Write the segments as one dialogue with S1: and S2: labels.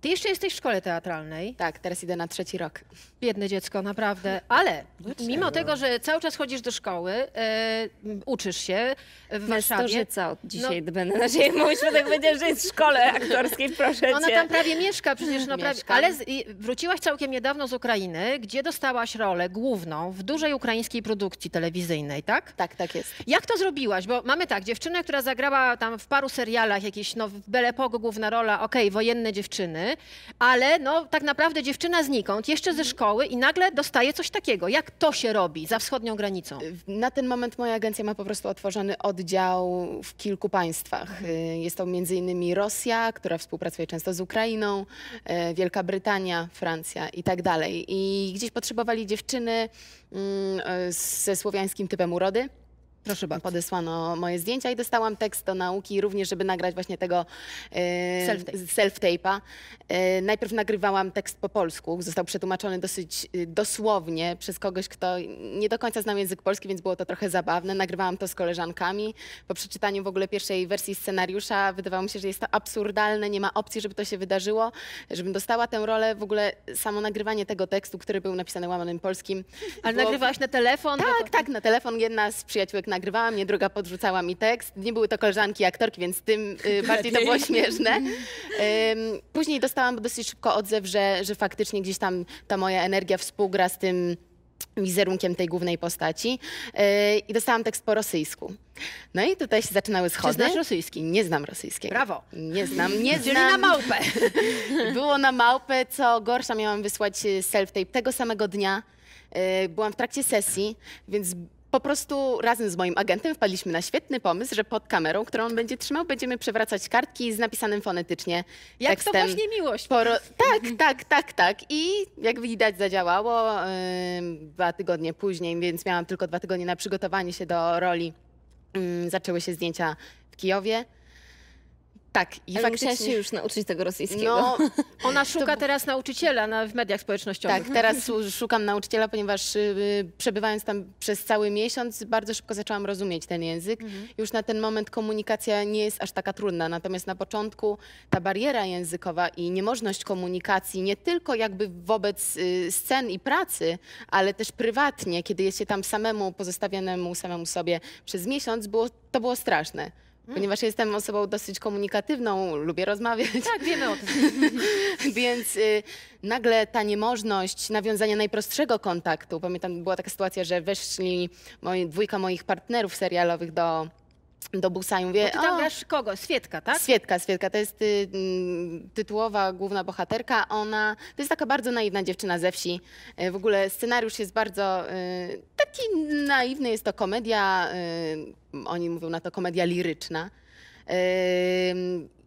S1: Ty jeszcze jesteś w szkole teatralnej.
S2: Tak, teraz idę na trzeci rok.
S1: Biedne dziecko, naprawdę. Ale mimo tego, że cały czas chodzisz do szkoły, e, uczysz się w Warszawie.
S3: Mestorzyca od dzisiaj będę na ziemi. Mój świadek powiedział, że jest w szkole aktorskiej, proszę
S1: Ona
S3: cię.
S1: tam prawie mieszka, przecież no prawie,
S2: Mieszkam.
S1: ale z, wróciłaś całkiem niedawno z Ukrainy, gdzie dostałaś rolę główną w dużej ukraińskiej produkcji telewizyjnej, tak?
S2: Tak, tak jest.
S1: Jak to zrobiłaś? Bo mamy tak, dziewczynę, która zagrała tam w paru serialach, jakieś, no w Belle Époque główna rola, okej, wojenne dziewczyny, ale no tak naprawdę dziewczyna znikąd, jeszcze ze szkoły i nagle dostaje coś takiego. Jak to się robi za wschodnią granicą?
S2: Na ten moment moja agencja ma po prostu otworzony oddział w kilku państwach. Y, Jest to między innymi Rosja, która współpracuje często z Ukrainą, e, Wielka Brytania, Francja i tak dalej. I gdzieś potrzebowali dziewczyny mm, ze słowiańskim typem urody.
S1: Proszę bardzo.
S2: Podesłano moje zdjęcia i dostałam tekst do nauki również, żeby nagrać właśnie tego e,
S1: Self-tape.
S2: self-tape'a. E, najpierw nagrywałam tekst po polsku, został przetłumaczony dosyć e, dosłownie przez kogoś, kto nie do końca znał język polski, więc było to trochę zabawne. Nagrywałam to z koleżankami. Po przeczytaniu w ogóle pierwszej wersji scenariusza wydawało mi się, że jest to absurdalne, nie ma opcji, żeby to się wydarzyło, żebym dostała tę rolę. W ogóle samo nagrywanie tego tekstu, który był napisany łamanym polskim.
S1: Ale
S2: było-
S1: nagrywałaś na telefon?
S2: tak, tak, na telefon jedna z przyjaciółek nagrywała mnie, druga podrzucała mi tekst. Nie były to koleżanki aktorki, więc tym y, bardziej to było śmieszne. Ym, później dostałam dosyć szybko odzew, że, że faktycznie gdzieś tam ta moja energia współgra z tym wizerunkiem tej głównej postaci Yy, i dostałam tekst po rosyjsku. No i tutaj się zaczynały schody.
S1: znasz rosyjski?
S2: Nie znam rosyjskiego.
S1: Brawo.
S2: Nie znam, nie
S1: Czyli
S2: znam.
S1: na małpę.
S2: Było na małpę, co gorsza, miałam wysłać y, self-tape tego samego dnia. Y, Byłam w trakcie sesji, więc po prostu razem z moim agentem wpadliśmy na świetny pomysł, że pod kamerą, którą on będzie trzymał, będziemy przewracać kartki z napisanym fonetycznie
S1: Jak
S2: tekstem.
S1: to właśnie miłość.
S2: Poro... Tak, tak, tak, tak. I jak widać zadziałało dwa tygodnie później, więc miałam tylko dwa tygodnie na przygotowanie się do roli. Zaczęły się zdjęcia w Kijowie. Tak, i
S3: Ale
S2: faktycznie...
S3: się już nauczyć tego rosyjskiego.
S2: No,
S1: Ona szuka teraz nauczyciela na, w mediach społecznościowych.
S2: Tak, teraz szukam nauczyciela, ponieważ y, przebywając tam przez cały miesiąc, bardzo szybko zaczęłam rozumieć ten język. Już na ten moment komunikacja nie jest aż taka trudna, natomiast na początku ta bariera językowa i niemożność komunikacji nie tylko jakby wobec y, scen i pracy, ale też prywatnie, kiedy jest się tam samemu, pozostawionemu samemu sobie przez miesiąc, było, to było straszne. Ponieważ jestem osobą dosyć komunikatywną, lubię rozmawiać.
S1: Tak, wiemy o tym.
S2: Więc y, nagle ta niemożność nawiązania najprostszego kontaktu. Pamiętam, była taka sytuacja, że weszli moi, dwójka moich partnerów serialowych do, do busa i mówię,
S1: Bo ty tam
S2: "O,
S1: grasz kogo? Swietka, tak?
S2: Swietka, Swietka, to jest y, mm, tytułowa główna bohaterka. Ona to jest taka bardzo naiwna dziewczyna ze wsi. Y, w ogóle scenariusz jest bardzo y, taki naiwny, jest to komedia, y, oni mówią na to komedia liryczna.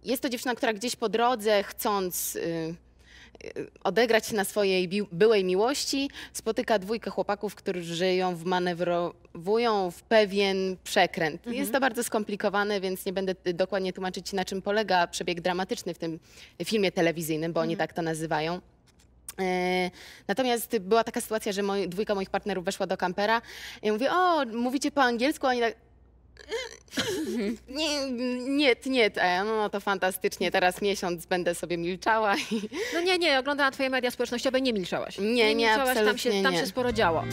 S2: Jest to dziewczyna, która gdzieś po drodze, chcąc odegrać się na swojej byłej miłości, spotyka dwójkę chłopaków, którzy ją wmanewrowują w pewien przekręt. Jest to bardzo skomplikowane, więc nie będę y, dokładnie tłumaczyć, na czym polega przebieg dramatyczny w tym filmie telewizyjnym, bo oni tak to nazywają. E, Natomiast była taka sytuacja, że moi, dwójka moich partnerów weszła do kampera i ja mówię, o, mówicie po angielsku? A Oni tak, nie, nie, nie, a ja, no, no to fantastycznie, teraz miesiąc będę sobie milczała i
S1: No nie, nie, oglądałam twoje media społecznościowe nie milczałaś.
S2: Nie, nie,
S1: milczałaś, tam się,
S2: absolutnie
S1: tam
S2: nie.
S1: się sporo działo.